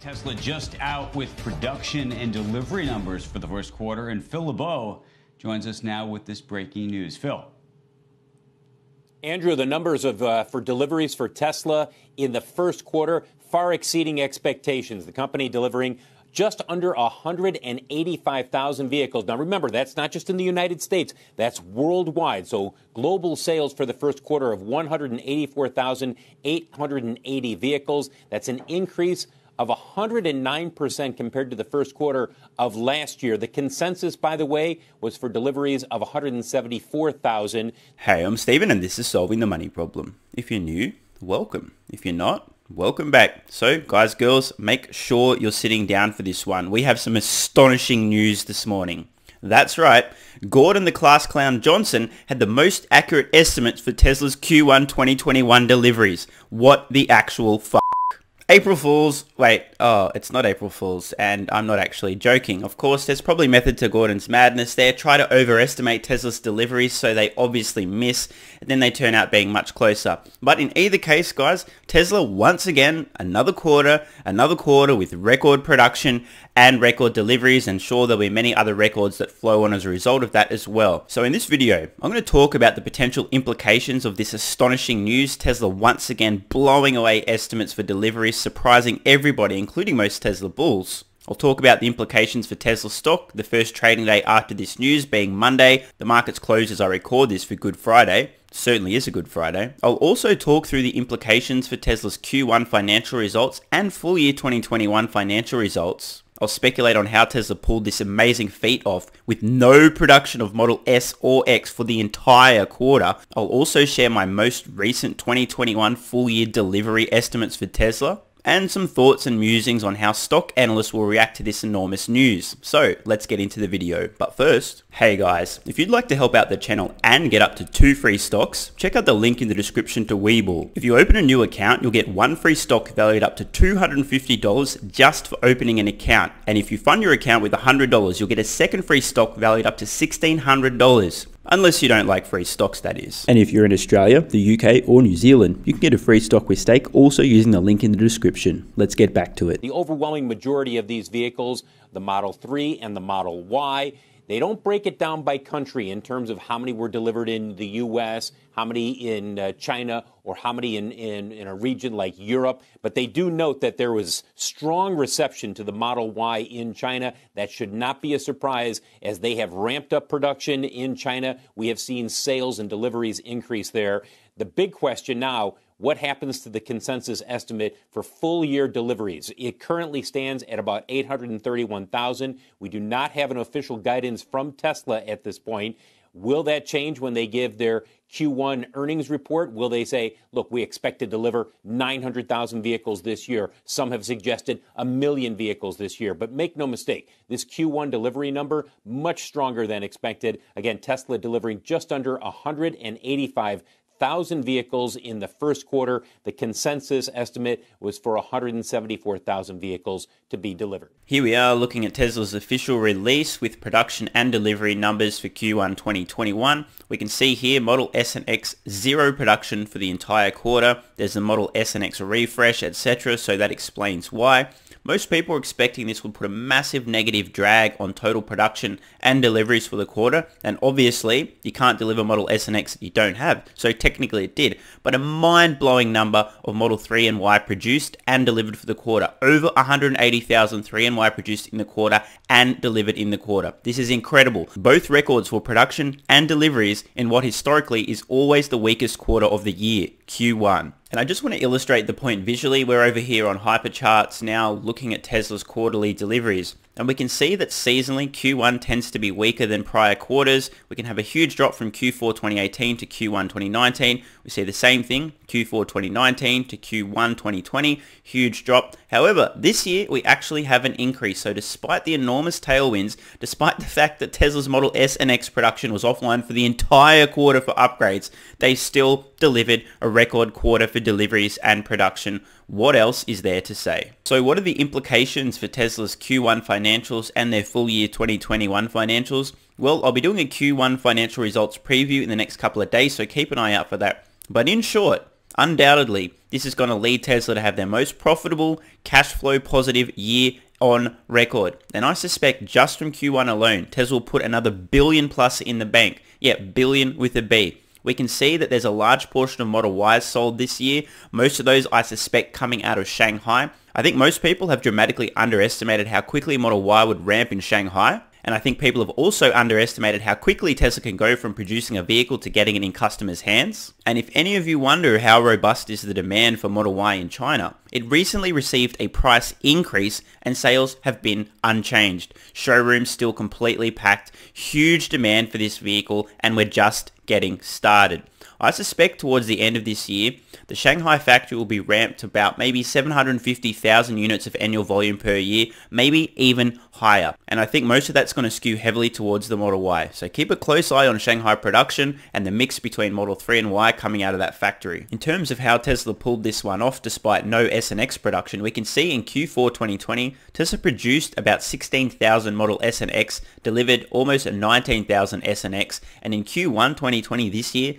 Tesla just out with production and delivery numbers for the first quarter, and Phil LeBeau joins us now with this breaking news. Phil. Andrew, the numbers of uh, for deliveries for Tesla in the first quarter far exceeding expectations. The company delivering just under 185,000 vehicles. Now remember, that's not just in the United States, that's worldwide. So global sales for the first quarter of 184,880 vehicles. That's an increase of 109% compared to the first quarter of last year. The consensus, by the way, was for deliveries of 174,000. Hey, I'm Steven and this is Solving the Money Problem. If you're new, welcome. If you're not, welcome back. So, guys, girls, make sure you're sitting down for this one. We have some astonishing news this morning. That's right, Gordon the Class Clown Johnson had the most accurate estimates for Tesla's Q1 2021 deliveries. What the actual fuck? April Fools. Wait, oh, it's not April Fools, and I'm not actually joking. Of course, there's probably method to Gordon's madness there. Try to overestimate Tesla's deliveries so they obviously miss, and then they turn out being much closer. But in either case, guys, Tesla once again, another quarter, another quarter with record production and record deliveries, and sure there'll be many other records that flow on as a result of that as well. So in this video, I'm going to talk about the potential implications of this astonishing news, Tesla once again blowing away estimates for deliveries surprising everybody, including most Tesla bulls. I'll talk about the implications for Tesla stock, the first trading day after this news being Monday. The market's closed as I record this for Good Friday. Certainly is a Good Friday. I'll also talk through the implications for Tesla's Q1 financial results and full year 2021 financial results. I'll speculate on how Tesla pulled this amazing feat off with no production of Model S or X for the entire quarter. I'll also share my most recent 2021 full year delivery estimates for Tesla and some thoughts and musings on how stock analysts will react to this enormous news. So let's get into the video. But first, hey guys, if you'd like to help out the channel and get up to two free stocks, check out the link in the description to Webull. If you open a new account, you'll get one free stock valued up to $250 just for opening an account. And if you fund your account with $100, you'll get a second free stock valued up to $1,600. Unless you don't like free stocks, that is. And if you're in Australia, the UK, or New Zealand, you can get a free stock with Stake also using the link in the description. Let's get back to it. The overwhelming majority of these vehicles, the Model 3 and the Model Y, they don't break it down by country in terms of how many were delivered in the U.S., how many in uh, China, or how many in, in, in, a region like Europe. But they do note that there was strong reception to the Model Y in China. That should not be a surprise as they have ramped up production in China. We have seen sales and deliveries increase there. The big question now what happens to the consensus estimate for full year deliveries? It currently stands at about 831,000. We do not have an official guidance from Tesla at this point. Will that change when they give their Q1 earnings report? Will they say, look, we expect to deliver 900,000 vehicles this year? Some have suggested a million vehicles this year. But make no mistake, this Q1 delivery number, much stronger than expected. Again, Tesla delivering just under 185 1,000 vehicles in the first quarter. The consensus estimate was for 174,000 vehicles to be delivered. Here we are looking at Tesla's official release with production and delivery numbers for Q1 2021. We can see here Model S and X zero production for the entire quarter. There's the Model S and X refresh, etc. So that explains why. Most people are expecting this would put a massive negative drag on total production and deliveries for the quarter, and obviously you can't deliver Model S and X that you don't have, so technically it did, but a mind-blowing number of Model 3 and Y produced and delivered for the quarter. Over 180,000 3 and Y produced in the quarter and delivered in the quarter. This is incredible. Both records for production and deliveries in what historically is always the weakest quarter of the year, Q1. And I just want to illustrate the point visually. We're over here on Hypercharts now looking at Tesla's quarterly deliveries. And we can see that seasonally Q1 tends to be weaker than prior quarters. We can have a huge drop from Q4 2018 to Q1 2019. We see the same thing, Q4 2019 to Q1 2020, huge drop. However, this year we actually have an increase. So despite the enormous tailwinds, despite the fact that Tesla's Model S and X production was offline for the entire quarter for upgrades, they still delivered a record quarter for deliveries and production. What else is there to say? So what are the implications for Tesla's Q1 financials and their full year 2021 financials? Well, I'll be doing a Q1 financial results preview in the next couple of days, so keep an eye out for that. But in short, undoubtedly, this is going to lead Tesla to have their most profitable, cash flow positive year on record. And I suspect just from Q1 alone, Tesla will put another billion plus in the bank. Yeah, billion with a B. We can see that there's a large portion of Model Ys sold this year. Most of those I suspect coming out of Shanghai. I think most people have dramatically underestimated how quickly Model Y would ramp in Shanghai. And I think people have also underestimated how quickly Tesla can go from producing a vehicle to getting it in customers' hands. And if any of you wonder how robust is the demand for Model Y in China, it recently received a price increase and sales have been unchanged. Showrooms still completely packed, huge demand for this vehicle and we're just getting started. I suspect towards the end of this year, the Shanghai factory will be ramped to about maybe 750,000 units of annual volume per year, maybe even higher. And I think most of that's going to skew heavily towards the Model Y. So keep a close eye on Shanghai production and the mix between Model 3 and Y coming out of that factory. In terms of how Tesla pulled this one off despite no S and X production, we can see in Q4 2020, Tesla produced about 16,000 Model S and X, delivered almost 19,000 S and X, and in Q1 2020 this year,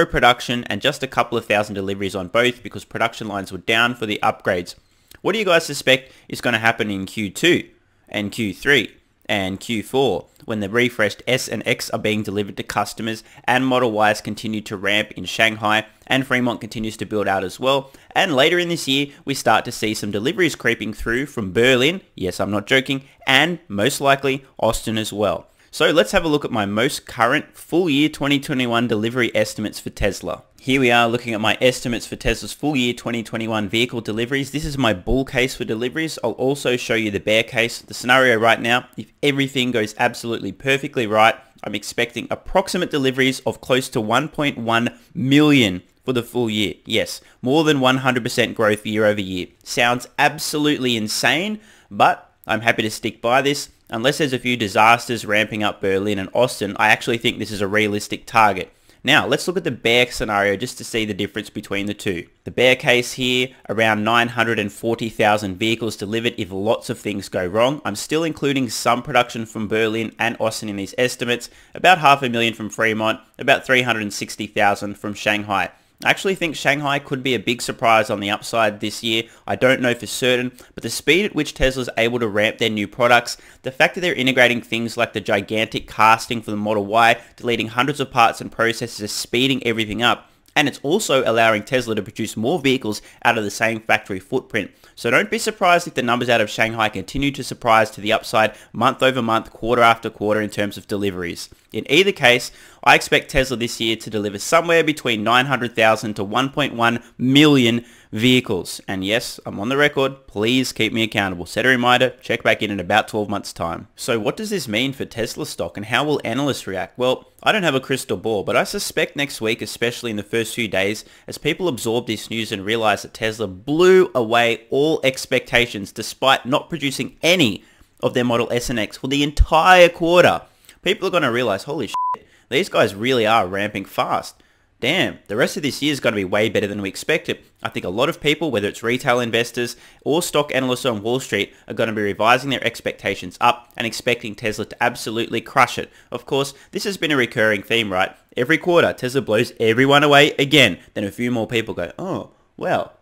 zero production and just a couple of thousand deliveries on both because production lines were down for the upgrades. What do you guys suspect is going to happen in Q2? and Q3 and Q4 when the refreshed S and X are being delivered to customers and Model Ys continue to ramp in Shanghai and Fremont continues to build out as well. And later in this year, we start to see some deliveries creeping through from Berlin, yes, I'm not joking, and most likely Austin as well. So let's have a look at my most current full year 2021 delivery estimates for Tesla. Here we are looking at my estimates for Tesla's full year 2021 vehicle deliveries. This is my bull case for deliveries. I'll also show you the bear case. The scenario right now, if everything goes absolutely perfectly right, I'm expecting approximate deliveries of close to 1.1 million for the full year. Yes, more than 100% growth year over year. Sounds absolutely insane, but I'm happy to stick by this. Unless there's a few disasters ramping up Berlin and Austin, I actually think this is a realistic target. Now, let's look at the bear scenario just to see the difference between the two. The bear case here, around 940,000 vehicles delivered if lots of things go wrong. I'm still including some production from Berlin and Austin in these estimates, about half a million from Fremont, about 360,000 from Shanghai. I actually think Shanghai could be a big surprise on the upside this year. I don't know for certain, but the speed at which Tesla is able to ramp their new products, the fact that they're integrating things like the gigantic casting for the Model Y, deleting hundreds of parts and processes, is speeding everything up, and it's also allowing Tesla to produce more vehicles out of the same factory footprint. So don't be surprised if the numbers out of Shanghai continue to surprise to the upside month over month, quarter after quarter in terms of deliveries. In either case, I expect Tesla this year to deliver somewhere between 900,000 to 1.1 million vehicles. And yes, I'm on the record. Please keep me accountable. Set a reminder, check back in in about 12 months time. So what does this mean for Tesla stock and how will analysts react? Well, I don't have a crystal ball, but I suspect next week, especially in the first few days, as people absorb this news and realize that Tesla blew away all expectations despite not producing any of their Model S and X for the entire quarter, people are going to realize, holy shit, these guys really are ramping fast damn, the rest of this year is going to be way better than we expected. I think a lot of people, whether it's retail investors or stock analysts on Wall Street, are going to be revising their expectations up and expecting Tesla to absolutely crush it. Of course, this has been a recurring theme, right? Every quarter, Tesla blows everyone away again. Then a few more people go, oh, well,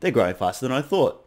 they're growing faster than I thought.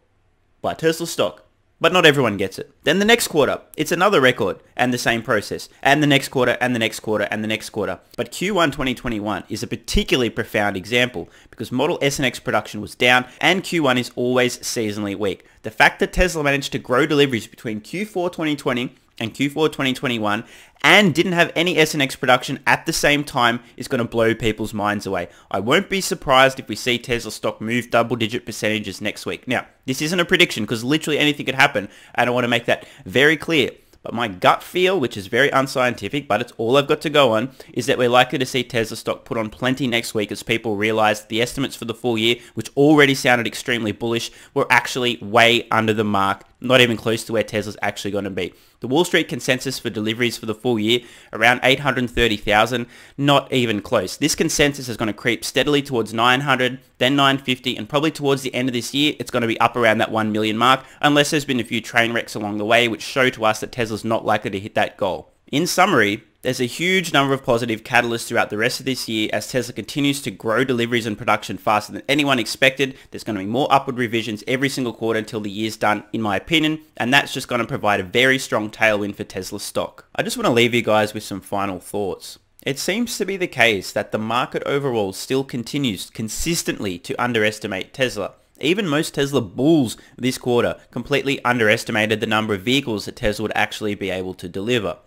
Buy Tesla stock. But not everyone gets it. Then the next quarter, it's another record and the same process. And the next quarter and the next quarter and the next quarter. But Q1 2021 is a particularly profound example because Model S and X production was down and Q1 is always seasonally weak. The fact that Tesla managed to grow deliveries between Q4 2020 and Q4 2021 and didn't have any S and X production at the same time is going to blow people's minds away. I won't be surprised if we see Tesla stock move double digit percentages next week. Now, this isn't a prediction because literally anything could happen and I want to make that very clear. But my gut feel, which is very unscientific, but it's all I've got to go on, is that we're likely to see Tesla stock put on plenty next week as people realize the estimates for the full year, which already sounded extremely bullish, were actually way under the mark not even close to where Tesla's actually going to be. The Wall Street consensus for deliveries for the full year, around 830,000, not even close. This consensus is going to creep steadily towards 900, then 950, and probably towards the end of this year, it's going to be up around that 1 million mark, unless there's been a few train wrecks along the way, which show to us that Tesla's not likely to hit that goal. In summary, There's a huge number of positive catalysts throughout the rest of this year as Tesla continues to grow deliveries and production faster than anyone expected. There's going to be more upward revisions every single quarter until the year's done, in my opinion, and that's just going to provide a very strong tailwind for Tesla stock. I just want to leave you guys with some final thoughts. It seems to be the case that the market overall still continues consistently to underestimate Tesla. Even most Tesla bulls this quarter completely underestimated the number of vehicles that Tesla would actually be able to deliver.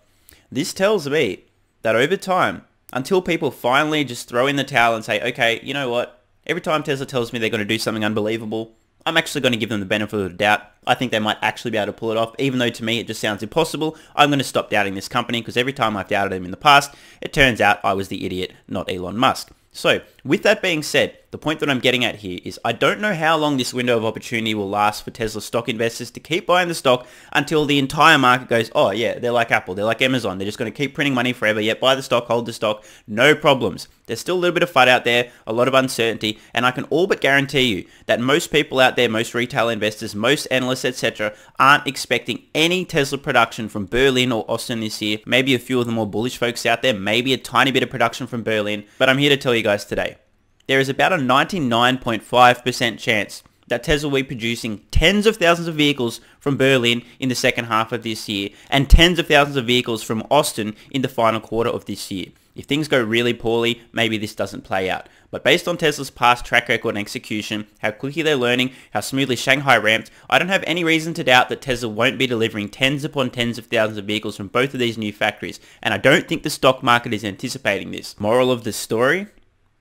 This tells me that over time, until people finally just throw in the towel and say, okay, you know what? Every time Tesla tells me they're going to do something unbelievable, I'm actually going to give them the benefit of the doubt. I think they might actually be able to pull it off, even though to me it just sounds impossible. I'm going to stop doubting this company because every time I've doubted them in the past, it turns out I was the idiot, not Elon Musk. So, with that being said, the point that I'm getting at here is I don't know how long this window of opportunity will last for Tesla stock investors to keep buying the stock until the entire market goes, oh yeah, they're like Apple, they're like Amazon, they're just going to keep printing money forever, yet buy the stock, hold the stock, no problems. There's still a little bit of FUD out there, a lot of uncertainty, and I can all but guarantee you that most people out there, most retail investors, most analysts, etc., aren't expecting any Tesla production from Berlin or Austin this year. Maybe a few of the more bullish folks out there, maybe a tiny bit of production from Berlin, but I'm here to tell you guys today there is about a 99.5% chance that Tesla will be producing tens of thousands of vehicles from Berlin in the second half of this year and tens of thousands of vehicles from Austin in the final quarter of this year. If things go really poorly, maybe this doesn't play out. But based on Tesla's past track record and execution, how quickly they're learning, how smoothly Shanghai ramped, I don't have any reason to doubt that Tesla won't be delivering tens upon tens of thousands of vehicles from both of these new factories. And I don't think the stock market is anticipating this. Moral of the story?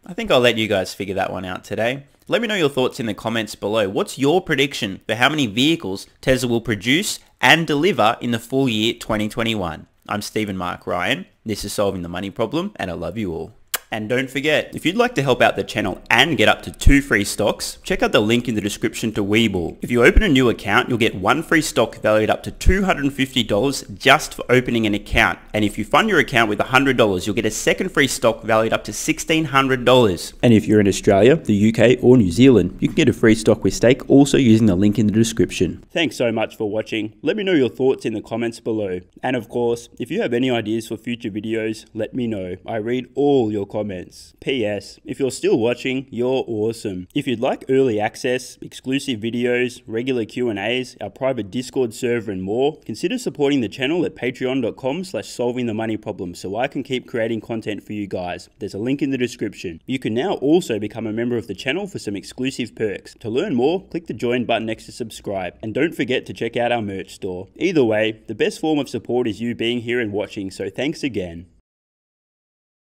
I think I'll let you guys figure that one out today. Let me know your thoughts in the comments below. What's your prediction for how many vehicles Tesla will produce and deliver in the full year 2021? I'm Steven Mark Ryan. This is Solving the Money Problem and I love you all. And don't forget, if you'd like to help out the channel and get up to two free stocks, check out the link in the description to Webull. If you open a new account, you'll get one free stock valued up to $250 just for opening an account. And if you fund your account with $100, you'll get a second free stock valued up to $1,600. And if you're in Australia, the UK or New Zealand, you can get a free stock with Stake also using the link in the description. Thanks so much for watching. Let me know your thoughts in the comments below. And of course, if you have any ideas for future videos, let me know. I read all your comments comments. P.S. If you're still watching, you're awesome. If you'd like early access, exclusive videos, regular Q&As, our private Discord server and more, consider supporting the channel at patreon.com slash solving the money problem so I can keep creating content for you guys. There's a link in the description. You can now also become a member of the channel for some exclusive perks. To learn more, click the join button next to subscribe. And don't forget to check out our merch store. Either way, the best form of support is you being here and watching, so thanks again.